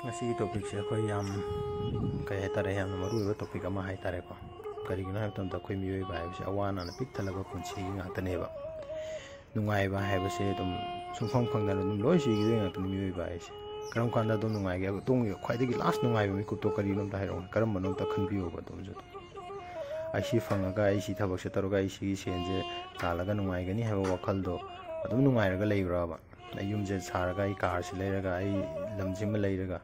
ꯉꯁꯤꯒꯤ ꯇꯣꯄꯤꯛꯁꯦ ꯑꯩꯈꯣꯏ ꯌꯥꯝ ꯀꯩ ꯍꯥꯏꯇꯥꯔꯦ ꯌꯥꯝꯅ ꯃꯔꯨꯑꯣꯏꯕ ꯇꯣꯄꯤꯛ ꯑꯃ ꯍꯥꯏꯇꯥꯔꯦꯀꯣ ꯀꯔꯤꯒꯤꯅꯣ ꯍꯥꯏꯕ ꯃꯇꯝꯗ ꯑꯩꯈꯣꯏ ꯃꯤꯑꯣꯏꯕ ꯍꯥꯏꯕꯁꯦ ꯑꯋꯥ ꯅꯥꯅ ꯄꯤꯛꯊꯜꯂꯕ ꯄꯨꯟꯁꯤꯒꯤ ꯉꯥꯛꯇꯅꯦꯕ ꯅꯨꯡꯉꯥꯏꯕ ꯍꯥꯏꯕꯁꯦ ꯑꯗꯨꯝ ꯁꯨꯡꯐꯪ ꯐꯪꯗꯅ ꯑꯗꯨꯝ ꯂꯣꯏ ꯁꯤꯈꯤꯗꯣꯏ ꯉꯥꯛꯇꯅꯤ ꯃꯤꯑꯣꯏꯕ ꯍꯥꯏꯁꯦ ꯀꯔꯝ ꯀꯥꯟꯗ ꯑꯗꯨꯝ ꯅꯨꯡꯉꯥꯏꯒꯦ ꯑꯗꯣꯝꯒꯤ ꯈ꯭ꯋꯥꯏꯗꯒꯤ ꯂꯥꯁ ꯅꯨꯡꯉꯥꯏꯕ ꯃꯤꯀꯨꯞꯇꯣ ꯀꯔꯤꯅꯣ ꯑꯝꯇ ꯍꯥꯏꯔꯛꯑꯣ ꯀꯔꯝꯕꯅꯣ ꯑꯝꯇ ꯈꯟꯕꯤꯌꯣꯕ ꯑꯗꯣꯝꯁꯨ ꯑꯩ ꯁꯤ ꯐꯪꯉꯒ ꯑꯩ ꯁꯤ ꯊꯕꯛꯁꯦ ꯇꯧꯔꯒ ꯑꯩ ꯁꯤꯒꯤ ꯁꯦꯟꯁꯦ ꯇꯥꯜꯂꯒ ꯅꯨꯡꯉꯥꯏꯒꯅꯤ ꯍꯥꯏꯕ ꯋꯥꯈꯜꯗꯣ ꯑꯗꯨꯝ ꯅꯨꯡꯉꯥꯏꯔꯒ ꯂꯩꯕ꯭ꯔꯕ ꯑꯩ ꯌꯨꯝꯁꯦ ꯁꯥꯔꯒ ꯑꯩ ꯀꯥꯔꯁꯦ ꯂꯩꯔꯒ ꯑꯩ ꯂꯝꯁꯤꯃ ꯂꯩꯔꯒ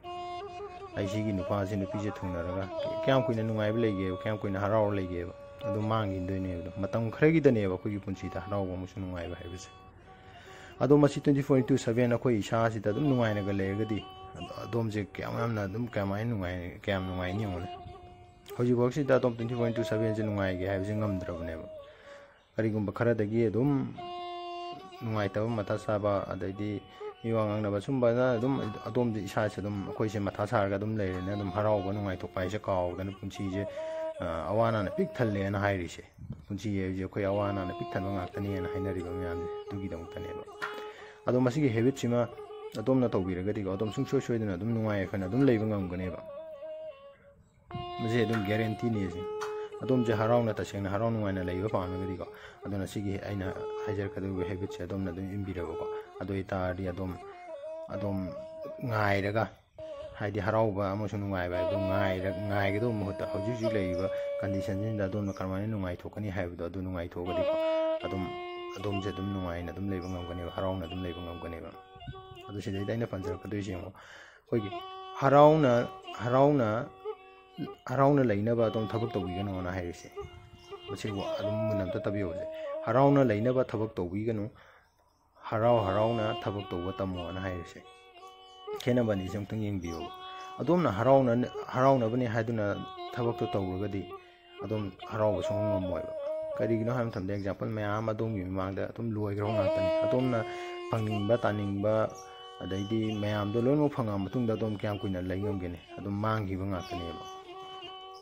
ꯑꯩ ꯁꯤꯒꯤ ꯅꯨꯄꯥꯁꯦ ꯅꯨꯄꯤꯁꯦ ꯊꯨꯡꯅꯔꯒ ꯀꯌꯥꯝ ꯀꯨꯏꯅ ꯅꯨꯡꯉꯥꯏꯕ ꯂꯩꯒꯦꯕ ꯀꯌꯥꯝ ꯀꯨꯏꯅ ꯍꯔꯥꯎꯔ ꯂꯩꯒꯦꯕ ꯑꯗꯨ ꯃꯥꯡꯈꯤꯗꯣꯏꯅꯦꯕ ꯃꯇꯝ ꯈꯔꯒꯤꯗꯅꯦꯕ ꯑꯩꯈꯣꯏꯒꯤ ꯄꯨꯟꯁꯤꯗ ꯍꯔꯥꯎꯕ ꯑꯃꯁꯨꯡ ꯅꯨꯡꯉꯥꯏꯕ ꯍꯥꯏꯕꯁꯦ ꯑꯗꯣ ꯃꯁꯤ ꯇ꯭ꯋꯦꯟꯇꯤ ꯐꯣꯔ ꯏꯟꯇꯨ ꯁꯕꯦꯟ ꯑꯩꯈꯣꯏ ꯏꯁꯥꯁꯤꯗ ꯑꯗꯨꯝ ꯅꯨꯡꯉꯥꯏꯅꯒ ꯂꯩꯔꯒꯗꯤ ꯑꯗꯣꯝꯁꯦ ꯀꯌꯥꯝ ꯌꯥꯝꯅ ꯑꯗꯨꯝ ꯀꯃꯥꯏꯅ ꯅꯨꯡꯉꯥꯏ ꯀꯌꯥꯝ ꯅꯨꯡꯉꯥꯏꯅꯤ ꯌꯦꯡꯉꯣꯅꯦ ꯍꯧꯖꯤꯛꯐꯥꯎꯁꯤꯗ ꯑꯗꯣꯝ ꯇ꯭ꯋꯦꯟꯇꯤ ꯐꯣꯔ ꯏꯟꯇꯨ ꯁꯕꯦꯟꯁꯦ ꯅꯨꯡꯉꯥꯏꯒꯦ ꯍꯥꯏꯕꯁꯦ ꯉꯝꯗ꯭ꯔꯕꯅꯦꯕ ꯀꯔꯤꯒꯨꯝꯕ ꯈꯔꯗꯒꯤ ꯑꯗꯨꯝ ꯅꯨꯡꯉꯥꯏꯇꯕ ꯃꯊꯥ ꯁꯥꯕ ꯑꯗꯩꯗꯤ ꯏꯋꯥ ꯉꯥꯡꯅꯕ ꯁꯨꯝꯕꯅ ꯑꯗꯨꯝ ꯑꯗꯣꯝꯗ ꯏꯁꯥꯁꯦ ꯑꯗꯨꯝ ꯑꯩꯈꯣꯏꯁꯦ ꯃꯊꯥ ꯁꯥꯔꯒ ꯑꯗꯨꯝ ꯂꯩꯔꯦꯅ ꯑꯗꯨꯝ ꯍꯔꯥꯎꯕ ꯅꯨꯡꯉꯥꯏꯊꯣꯛꯄ ꯍꯥꯏꯁꯦ ꯀꯥꯎꯒꯅꯨ ꯄꯨꯟꯁꯤꯁꯦ ꯑꯋꯥ ꯑꯗꯨꯝ ꯖꯦ ꯍꯔꯥꯎꯅ ꯇꯁꯦꯡꯅ ꯍꯔꯥꯎ ꯅꯨꯡꯉꯥꯏꯅ ꯂꯩꯕ ꯄꯥꯝꯃꯒꯗꯤꯀꯣ ꯑꯗꯨꯅ ꯁꯤꯒꯤ ꯑꯩꯅ ꯍꯥꯏꯖꯔꯛꯀꯗꯧꯔꯤꯕ ꯍꯦꯕꯤꯠꯁꯦ ꯑꯗꯣꯝꯅ ꯑꯗꯨꯝ ꯏꯟꯕꯤꯔꯕꯀꯣ ꯑꯗꯨ ꯑꯣꯏꯇꯥꯔꯗꯤ ꯑꯗꯣꯝꯒꯤ ꯍꯛꯆꯥꯡꯁꯦ ꯌꯥꯝꯅ ꯐꯒꯠꯂꯛꯀꯅꯤ ꯑꯗꯨꯒ ꯑꯗꯣꯝꯒꯤ ꯋꯥꯈꯜꯁꯨ ꯌꯥꯝꯅ ꯅꯨꯡꯉꯥꯏꯔꯛꯀꯅꯤ ꯑꯗꯨꯅ ꯁꯤꯒꯤ ꯍꯦꯕꯤꯠꯁꯦ ꯑꯗꯣꯝꯅ ꯑꯗꯨꯝ ꯏꯟꯕꯤꯌꯨꯀꯣ ꯑꯗꯨ ꯑꯣꯏꯇꯥꯔꯗꯤ ꯑꯗꯣꯝꯒꯤ ꯍꯛꯆꯥꯡꯁꯨ ꯌꯥꯝꯅ ꯐꯒꯠꯂꯛꯀꯅꯤ ꯑꯗꯨꯒ ꯑꯗꯣꯝꯒꯤ ꯋꯥꯈꯜꯁꯨ ꯌꯥꯝꯅ ꯅꯨꯡꯉꯥꯏꯔꯛꯀꯅꯤ ꯑꯗꯨꯅ ꯁꯤꯒꯤ ꯍꯦꯕꯤꯠꯁꯦ ꯑꯗꯣꯝꯅ ꯑꯗꯨꯝ ꯏꯟꯕꯤꯌꯨꯀꯣ ꯍꯔꯥꯎꯅ ꯍꯔꯥꯎꯅ ꯍꯔꯥꯎꯅ ꯂꯩꯅꯕ ꯑꯗꯨꯝ ꯊꯕꯛ ꯇꯧꯕꯤꯒꯅꯣꯅ ꯍꯥꯏꯔꯤꯁꯦ ꯃꯁꯤꯕꯨ ꯑꯗꯨꯝ ꯃꯨꯟꯅ ꯑꯝꯇ ꯇꯥꯕꯤꯌꯣꯁꯦ ꯍꯔꯥꯎꯅ ꯂꯩꯅꯕ ꯊꯕꯛ ꯇꯧꯕꯤꯒꯅꯨ ꯍꯔꯥꯎ ꯍꯔꯥꯎꯅ ꯊꯕꯛ ꯇꯧꯕ ꯇꯝꯃꯣꯅ ꯍꯥꯏꯔꯤꯁꯦ ꯈꯦꯠꯅꯕ ꯑꯅꯤꯁꯦ ꯑꯃꯨꯛꯇꯪ ꯌꯦꯡꯕꯤꯌꯣ ꯑꯗꯣꯝꯅ ꯍꯔꯥꯎꯅ ꯍꯔꯥꯎꯅꯕꯅꯤ ꯍꯥꯏꯗꯨꯅ ꯊꯕꯛꯇꯨ ꯇꯧꯔꯒꯗꯤ ꯑꯗꯣꯝ ꯍꯔꯥꯎꯕ ꯁꯨꯡꯉꯝ ꯉꯝꯃꯣꯏꯕ ꯀꯔꯤꯒꯤꯅꯣ ꯍꯥꯏꯕ ꯃꯇꯝꯗ ꯑꯦꯛꯖꯥꯝꯄꯜ ꯃꯌꯥꯝ ꯑꯃ ꯑꯗꯣꯝꯒꯤ ꯃꯃꯥꯡꯗ ꯑꯗꯨꯝ ꯂꯣꯏꯈ꯭ꯔꯕ ꯉꯥꯛꯇꯅꯤ ꯑꯗꯣꯝꯅ ꯐꯪꯅꯤꯡꯕ ꯇꯥꯅꯤꯡꯕ ꯑꯗꯩꯗꯤ ꯃꯌꯥꯝꯗꯣ ꯂꯣꯏꯅꯃꯛ ꯐꯪꯉ ꯃꯇꯨꯡꯗ ꯑꯗꯣꯝ ꯀꯌꯥꯝ ꯀꯨꯏꯅ ꯂꯩ ꯉꯝꯒꯅꯤ ꯑꯗꯨꯝ ꯃꯥꯡꯈꯤꯕ ꯉꯥꯛꯇꯅꯦꯕ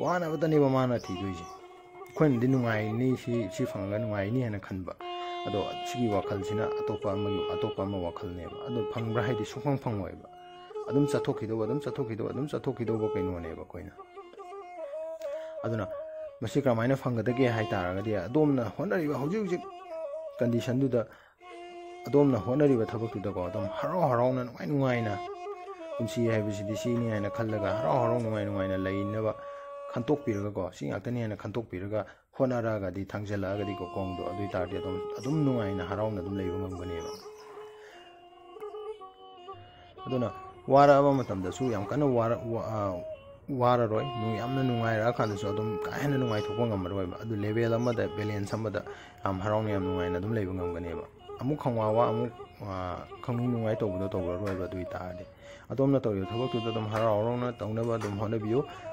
wana wata ne ba mana ti do shi kun dinu mai ne shi shi fangan mai ne na kan ba ado chi wa kal china ato pa ma yu ato pa ma wa kal ne ba ado phang ra hai di su phang phang wa ba adum sa thoki do adum sa thoki do adum sa thoki do ba kai no ne ba koi na ado na ma shi ka mai na phang da ge hai ta ra ga di adom na hon ri ba hu ji ji condition du da adom na hon ri ba thab tu da ba adom ha ra ha ra na ngai ngai na kun shi hai bi shi di shi ni na khal ga ha ra ha ra ngai ngai na lai 칸톡비르가고 시 약간이나 칸톡비르가 호나라가디 당절라가디고 공도 어디 다르디 아좀 아좀 누아이나 하라운나 좀 레이고 먹거네요 아도나 와라바 마탐다수 양간은 와라 와라로이 누 얌나 누아이라 칸다수 아좀 가해나 누아이 토고 감마로이 아도 레벨 아마다 밸런스 아마다 암 하라운나 얌 누아이나 좀 레이고 먹거네요 아무 칸와와 아무 칸웅 누아이 토고도 토고로이 바도 이타데 아돔나 토요 토고도 좀 하라오로나 타우나 바도 호나비요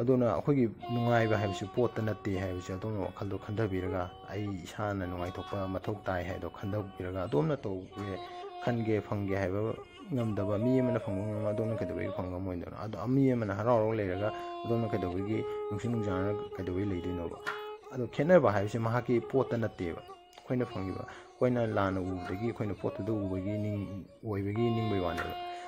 ꯑꯗꯨꯅ ꯑꯩꯈꯣꯏꯒꯤ ꯅꯨꯡꯉꯥꯏꯕ ꯍꯥꯏꯕꯁꯤ ꯄꯣꯠꯇ ꯅꯠꯇꯦ ꯍꯥꯏꯕꯁꯤ ꯑꯗꯣꯝꯅ ꯋꯥꯈꯜꯗꯣ ꯈꯟꯊꯕꯤꯔꯒ ꯑꯩ ꯏ g ꯥ ꯅ ꯅꯨꯡꯉꯥꯏꯊꯣꯛꯄ ꯃꯊꯧ ꯇꯥꯏ e ꯥ ꯏ ꯗ ꯣ ꯈ ꯟ ꯊ ꯕ n g a ꯑꯗꯣꯝꯅ ꯇꯧꯒꯦ ꯈꯟꯒꯦ ꯐꯪꯒꯦ ꯍꯥꯏꯕ ꯉꯝꯗꯕ ꯃꯤ ꯑꯃꯅ ꯐꯪꯕ ꯉꯝꯃ ꯑꯗꯣꯝꯅ ꯀ a ꯗ ꯧ ꯕ ꯒ ꯤ ꯐ o ꯕ ꯉꯝꯃꯣꯏꯗꯣꯏꯅꯣ ꯑꯗꯣ ꯃꯤ ꯑ u ꯅ ꯍꯔꯥꯎꯔꯒ ꯂꯩꯔꯒ g ꯗ ꯣ ꯝ ꯅ ꯀꯩꯗꯧꯕꯒꯤ ꯅ ꯨ ꯡ e ꯤ i ꯨ ꯡ ꯖ ꯥ ꯅ a ꯒ ꯀ ꯩ ꯗ e ꯕ ꯒ ꯤ ꯂ ꯩ ꯗ ꯣ i ꯅ ꯣ ꯕ a ꯗ ꯣ ꯈꯦꯠꯅꯕ ꯍꯥꯏꯕꯁꯤ ꯃ ꯍ ꯥ ꯛ ꯀ u i ꯣ a p ꯅ n g ꯦ ꯕ ꯑꯩꯈꯣꯏꯅ ꯐꯪꯉꯤꯕ ꯑ ꯩ be ꯏ i ꯂꯥꯟꯅ ꯎꯕꯗꯒꯤ ꯑꯩꯈꯣꯏꯅ ꯄꯣꯠꯇꯨꯗ ꯎꯕꯒꯤ ꯑꯣꯏꯕꯒꯤ ꯅꯤꯡꯕꯒꯤ ꯋꯥꯅꯦꯕ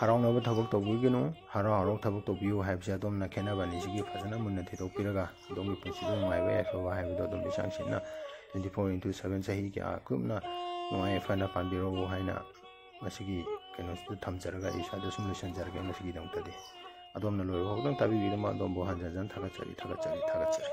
હરાવનાવો થબક તોગીનું હરાવ હરાવ થબક તોબીયું હાઈબસે અદોમના ખેનાબાનીસીગી ફજના મુન્ના થેદોકપીરગા અદોમગી પુંસીદો નુંગાઈબા યાઈફવા હાઈબદો અદોમ લિસાંસીના 24 into 7 સહીગી આકુમના નુંગાઈફાના પાનબીરોવો હાઈના ꯃꯁꯤꯒꯤ ꯀꯩꯅꯣꯁꯤꯗ ꯊꯝꯖꯔꯒ ꯑꯩ ꯏꯁꯥꯗ ꯁꯨꯝ ꯂꯣꯏꯁꯤꯟꯖꯔꯒꯦ ꯃꯁꯤꯒꯤꯗꯃꯛꯇꯗꯤ ꯑꯗꯣꯝꯅ ꯂꯣꯏꯕ ꯐꯥꯎꯗꯪ ꯇꯥꯕꯤꯕꯤꯗꯃꯛ ꯑꯗꯣꯝꯕꯨ ꯍꯟꯖꯟ ꯍꯟꯖꯟ ꯊꯥꯒꯠꯆꯔꯤ ꯊꯥꯒꯠꯆꯔꯤ ꯊꯥꯒꯠꯆꯔꯤ